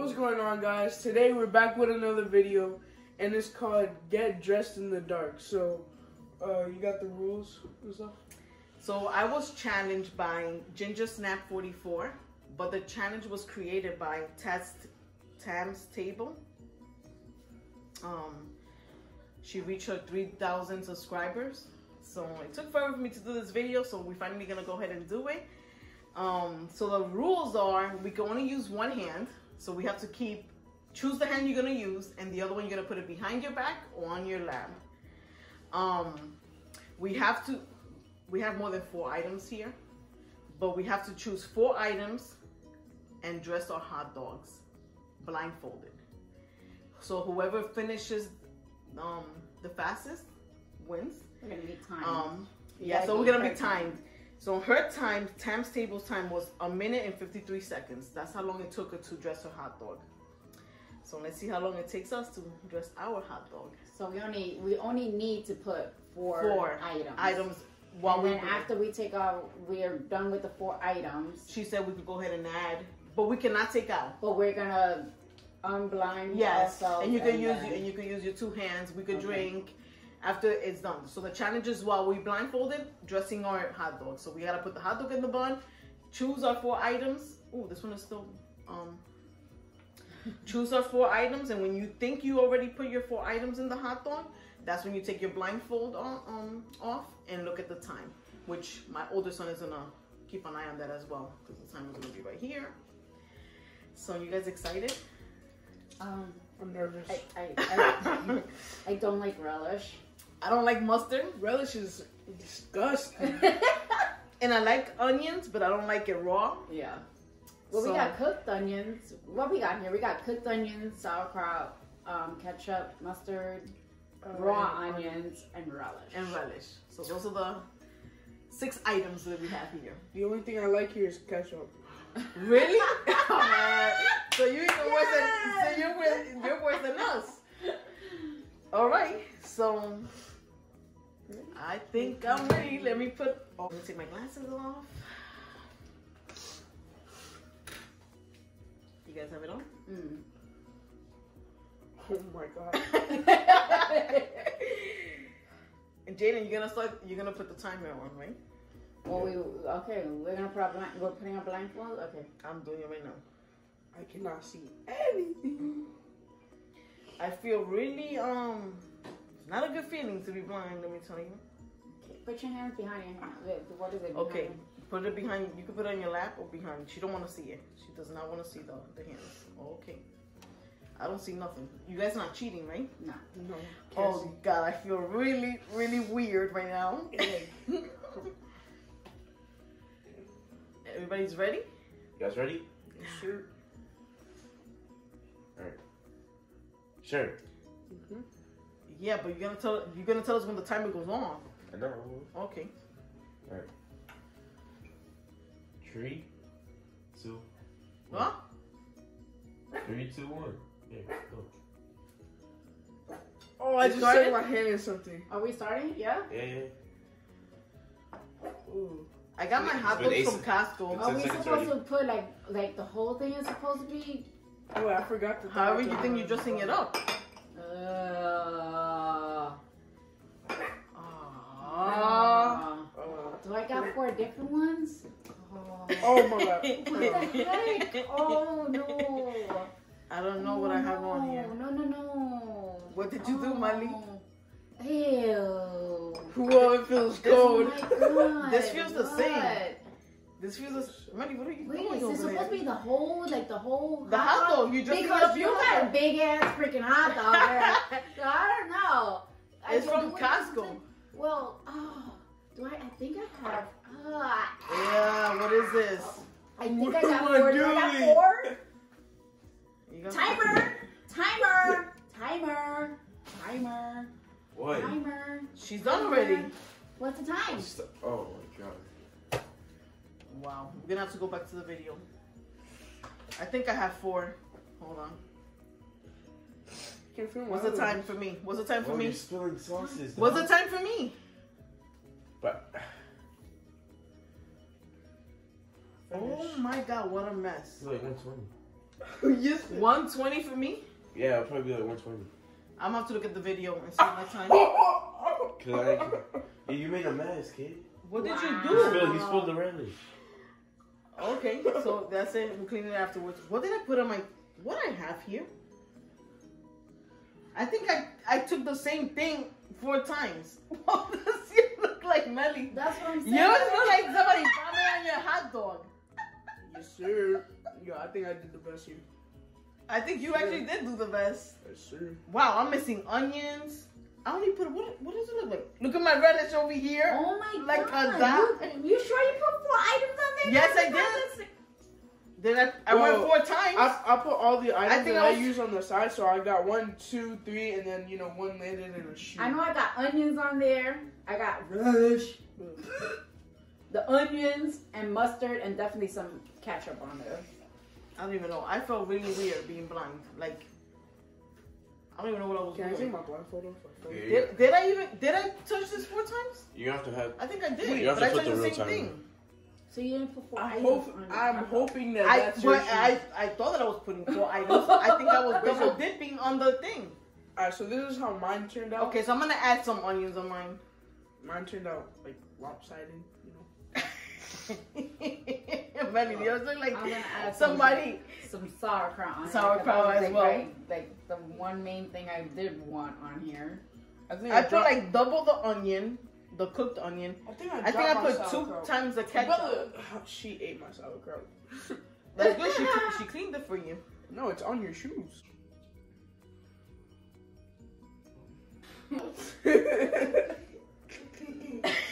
What's going on, guys? Today we're back with another video, and it's called "Get Dressed in the Dark." So, uh, you got the rules and stuff. So I was challenged by Ginger Snap 44, but the challenge was created by Test Tamz Table. Um, she reached her 3,000 subscribers. So it took forever for me to do this video, so we finally gonna go ahead and do it. Um, so the rules are we can only use one hand, so we have to keep choose the hand you're gonna use, and the other one you're gonna put it behind your back or on your lap. Um, we have to we have more than four items here, but we have to choose four items and dress our hot dogs blindfolded. So whoever finishes um, the fastest wins. We're gonna be timed. Um, yeah, so we're gonna be timed. So her time, Tamz Table's time was a minute and 53 seconds. That's how long it took her to dress her hot dog. So let's see how long it takes us to dress our hot dog. So we only we only need to put four, Four items. Items while and we then after we take out, we're done with the four items. she said we could go ahead and add, but we cannot take out. But we're gonna unblind Yes, and you can use then- and you can use your two hands. We could Okay. drink after it's done. So the challenge is while we blindfolded, dressing our hot dog. So we gotta put the hot dog in the bun, choose our four items. Ooh, this one is still um. choose our four items, and when you think you already put your four items in the hot dog, that's when you take your blindfold on, um off and look at the time. Which my older son is gonna keep an eye on that as well because the time is gonna be right here. So you guys excited? Um, I'm nervous. I, I, I, I don't like relish. I don't like mustard, Relish is disgusting. and I like onions, but I don't like it raw. Yeah. Well, So- we got cooked onions. What we got here? We got cooked onions, sauerkraut, um, ketchup, mustard, raw and onions, and relish. and relish. So those are the six items that we have here. The only thing I like here is ketchup. Really? Alright. so you even worse than so you're worse, you're worse than us. All right. So I think I'm ready. Let me put. Oh, let me take my glasses off. You guys have it on? Mm. Oh my god. and Jaden, you're gonna start. You're gonna put the timer on, right? Well, we okay. We're gonna put a blind. We're putting a blindfold. Okay. I'm doing it right now. I cannot see anything. I feel really um, not a good feeling to be blind. Let me tell you. okay. Put your hands behind your hand. Wait, What is it? behind Okay, you? put it behind. You can put it on your lap or behind. She don't want to see it. She does not want to see the the hands. Okay. I don't see nothing. You guys not cheating, right? No. No. Can't Oh God, I feel really, really weird right now. Everybody's ready? You guys ready? see. Sure. Sure. Yeah, but you're gonna tell you're gonna tell us when the timer goes on. I know. Okay. Three, two, Huh? three, two, one. Yeah, go. Oh, I just Started? stuck my hand in something. Are we starting? Yeah. Yeah, yeah. Ooh. I got my hot With dogs from Costco. Are we supposed to put like like the whole thing is supposed to be? Oh, I forgot to. However you think you're dressing it up. Uh, do I got four different ones? Oh, oh my god. what the heck? Oh no. I don't know what I have on here. No, no, no. What did you do, oh. Mali? Ew. Whoever feels This- cold. Oh This feels the same. This feels this. Manny, what are you Wait, doing is this supposed there? to be the whole, like the whole The hot dog. You dressing it Because you your got a big ass freaking hot dog. there. so I don't know. I It's from Costco. Well, oh, do I? I think I have. ah, Yeah, what is this? I think I got four. Do I got four? You got Timer, timer, timer, timer, What? timer. She's done already. What's the time? Just- Oh my god. Wow, we're gonna have to go back to the video. I think I have four. Hold on. Can't feel my What's the time for me? What's the time for Oh, me? you're spilling sauces. What's the time for me? Oh my god, what a mess. it's like 120. yes. 120 for me. Yeah, it'll probably be like 120. I'm gonna have to look at the video and see my time. Cause I, you made a mess, kid. What did Wow. you He do? spilled, he spilled the relish. Okay, so that's it. We'll clean it afterwards. What did I put on my? What I have here? I think I I took the same thing four times. What does you look like, Melly? That's what I'm saying. You look like somebody vomit on your hot dog. Yes, sir. Yo, I think I did the best here. I think you actually did do the best. Yes, sir. Wow, I'm missing onions. I only put what? What does it look like? Look at my relish over here. Oh my Like a god. dot? You, you sure you put four items on there? Yes, I That's- did. Did I? I went four times. I, I put all the items think that I I, was- use on the side, so I got one, two, three, and then you know one landed in a shoe. I know I got onions on there. I got rush. The onions and mustard and definitely some ketchup on there. I don't even know. I felt really weird being blind. Like I don't even know what I was Can I take doing. my blindfold off? I feel- Yeah. Did, did I even did I touch this four times? You have to have. I think I did. You have but to I put touched the the, real same time. thing. So you didn't put four I items hope. I'm hot hoping that I that's your but. I I thought that I was putting four items. I think I was double dipping on the thing. Alright, so this is how mine turned out. Okay, so I'm gonna add some onions on mine. Mine turned out like lopsided. You know. Melly, yours look like I'm gonna add somebody. some sauerkraut on Sauerkraut here, 'cause that was, as like, well. right- like the one main thing I did want on here. I think I put like double the onion, the cooked onion. I think I, I think I put two sauerkraut. times the ketchup. Brother, she ate my sauerkraut. That's good. She, she cleaned it for you. no, it's on your shoes.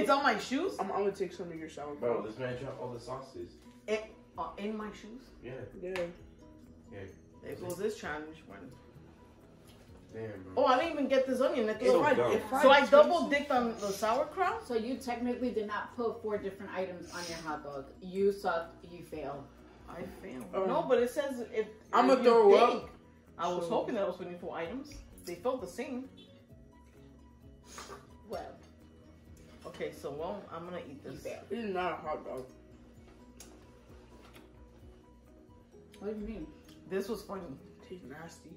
It's on my shoes. I'm, I'm gonna take some of your Bro, sauerkraut. this man dropped all the sauces. It, uh, in my shoes. Yeah. Yeah. Yeah. There goes this challenge one. Damn, bro. Oh, bro. I didn't even get this onion. I think So I- dumb. if so I double it- dipped on the sauerkraut. So you technically did not put four different items on your hot dog. You suck. You fail. I failed. Um, no, but it says if I'ma if you throw up. think- I was So- hoping that I was putting four items. They felt the same. Well, Okay, so well, I'm gonna eat this. failed. This is not a hot dog. What do you mean? This was funny. tastes nasty.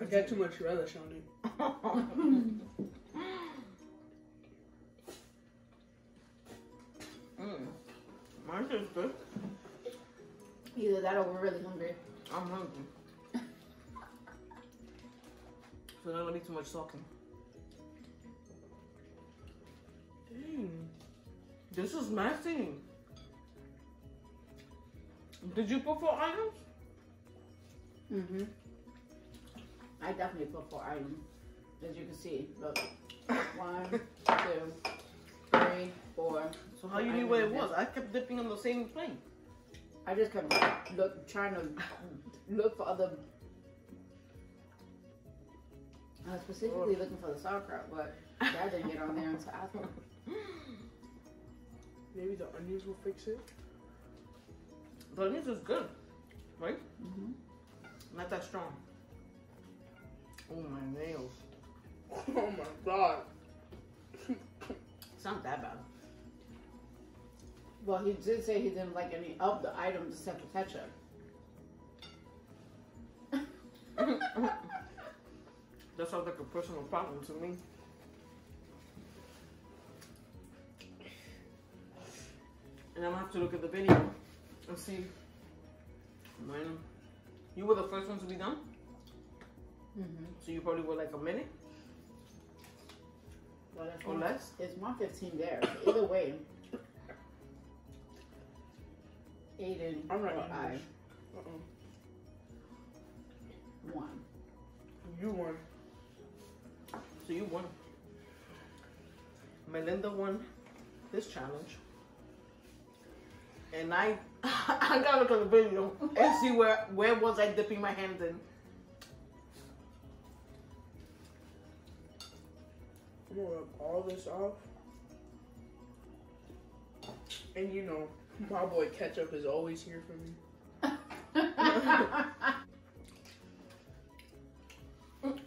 I got too much relish on it. mm. Mine tastes good. Either that or we're really hungry. I'm hungry. so not gonna be too much talking. This is messy. Did you put four items? Mm-hmm. I definitely put four items. As you can see, look. One, two, three, four. So how you I knew what it was? I kept dipping on the same plate. I just kept look trying to look for other. I was specifically looking for the sauerkraut, but that didn't get on there until after. Maybe the onions will fix it. The onions is good, right? Mm-hmm. Not that strong. Oh my nails. Oh my god. It's not that bad. Well, he did say he didn't like any of the items except the ketchup. That sounds like a personal problem to me. And I'm gonna have to look at the video and see when you were the first one to be done. Mm-hmm. So you probably were like a minute Well, or one- less. It's 115 there. So either way, Aayden I'm not eating I. Uh-uh. won. You won. So you won. Melinda won this challenge. And I I gotta look at the video and see where where was I dipping my hands in. I'm gonna rub all this off. And you know, my boy Ketchup is always here for me.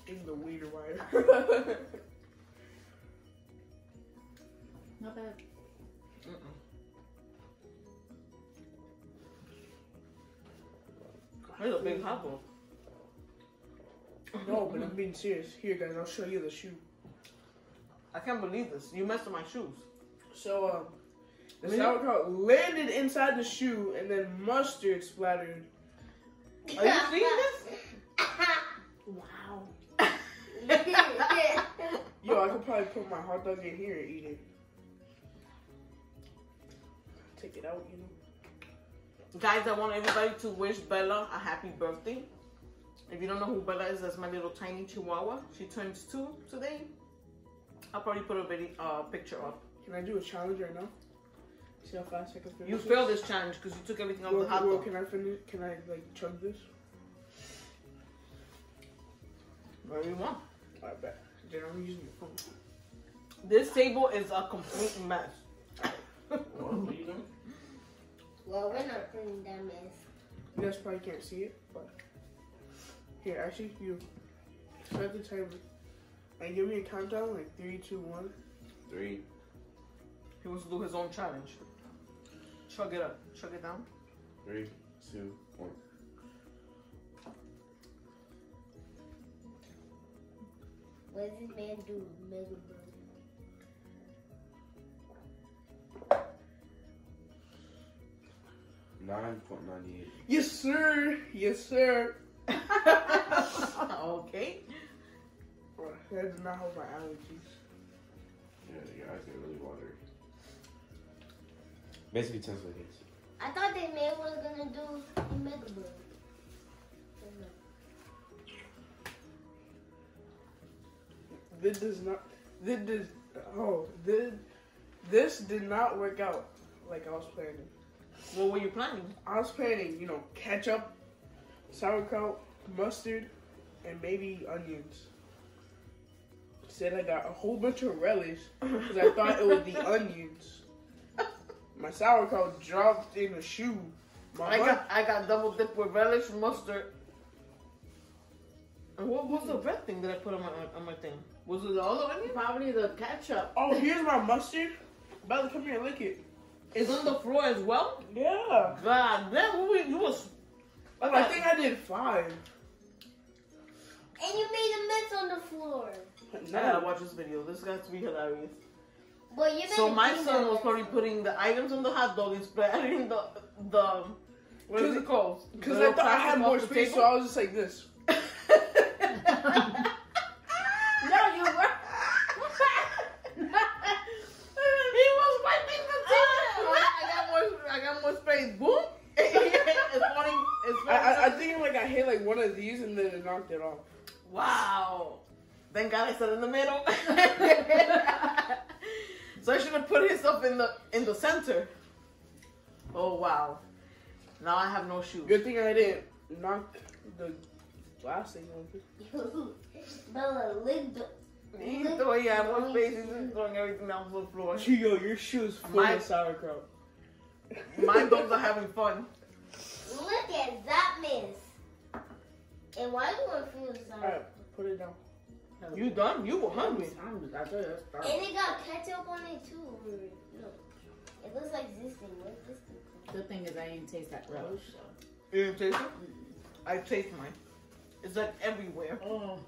In the weeder wire. Not bad. There's a big hot dog. No, but I'm being serious. Here, guys, I'll show you the shoe. I can't believe this. You messed up my shoes. So, um, the Really? sauerkraut landed inside the shoe, and then mustard splattered. Are you seeing this? Wow. Yo, I could probably put my hot dog in here and eat it. Take it out, you know. Guys, I want everybody to wish Bella a happy birthday. If you don't know who Bella is, that's my little tiny chihuahua. She turns two today. I'll probably put a video, uh, picture up. Can I do a challenge right now? See how fast I can finish You this? failed this challenge because you took everything off Well, the hot well, dog. can I finish? Can I like chug this? Whatever you want. I bet. Then I'm using my phone. This table is a complete mess. Well, we're not cleaning that mess. You guys probably can't see it, but here, actually, you start the timer and give me a countdown, like three, two, one. Three. He wants to do his own challenge. Chug it up. Chug it down. Three, two, one. What does this man do? Mega Burger. Nine point ninety eight. Yes, sir. Yes, sir. okay. Well, that does not help my allergies. Yeah, your eyes get really watery. Basically ten seconds. I thought they man was gonna do the Mega Burger. This does not. This does. Oh, this. This did not work out like I was planning. What were you planning? I was planning, you know, ketchup, sauerkraut, mustard, and maybe onions. Said I got a whole bunch of relish because I thought it was the onions. My sauerkraut dropped in a shoe. My I got I got double dip with relish, mustard. And what was the red thing that I put on my on my thing? Was it all the other onion? Probably the ketchup. oh, here's my mustard. Bella, come here, and lick it. It's on the floor as well. Yeah. God damn, what were- you was. I think I did five. And you made a mess on the floor. I gotta watch this video. This got to be hilarious. But you So my son was probably putting the items on the hot dog and splattering the the what is it called? Because I thought I had plastic more off the space, so? I was just like this. No, you were. he was wiping the table. I got more. I got. Boom. it's funny. It's I, funny. I, I think like I hit like one of these and then it knocked it off. Wow. Thank God I said in the middle. so I should have put his stuff in the in the center. Oh wow. Now I have no shoes. Good thing I didn't knock the glass thing off. Bella, lick the. He's throwing yeah, more space. He's throwing everything down to the floor. Yo, your shoes full My- of sauerkraut. My dogs are having fun. Look at that mess. And why do I feel sorry? Alright, put it down. You done? You were hungry. I'm, I tell you, that's dark. And it got ketchup on it too. Look, it looks like this thing. What's this thing? called? Good thing is I didn't taste that relish. You didn't taste it? I taste mine. It's like everywhere. Oh.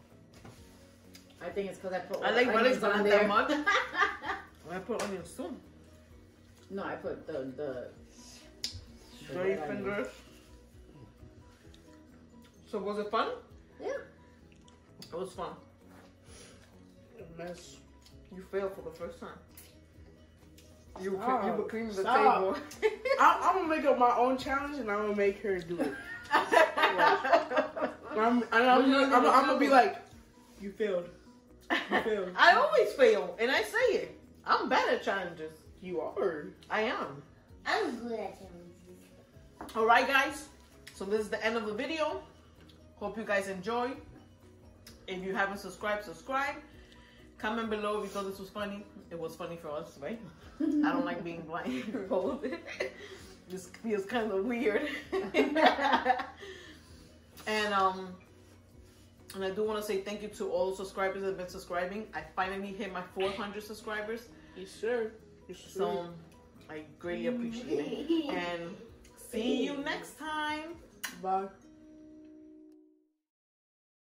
I think it's because I put I like onions relish, on not there. that much. I put onions too. No, I put the the. the Dry red onions. fingers. So was it fun? Yeah. It was fun. A mess. You failed for the first time. You were, you were cleaning the Stop. table. I, I'm gonna make up my own challenge and I'm gonna make her do it. And I'm, and I'm, What you I'm, gonna I'm, gonna be like, you failed. You failed. I always fail, and I say it. I'm bad at challenges. You are. I am. I'm good at challenges. All right, guys. So this is the end of the video. Hope you guys enjoy. If you haven't subscribed, subscribe. Comment below if you thought this was funny. It was funny for us, right? I don't like being blindfolded. this feels kind of weird. and um, and I do want to say thank you to all the subscribers that have been subscribing. I finally hit my 400 subscribers, Yes, sir. Yes, sir. So I greatly appreciate it. And see you next time. Bye.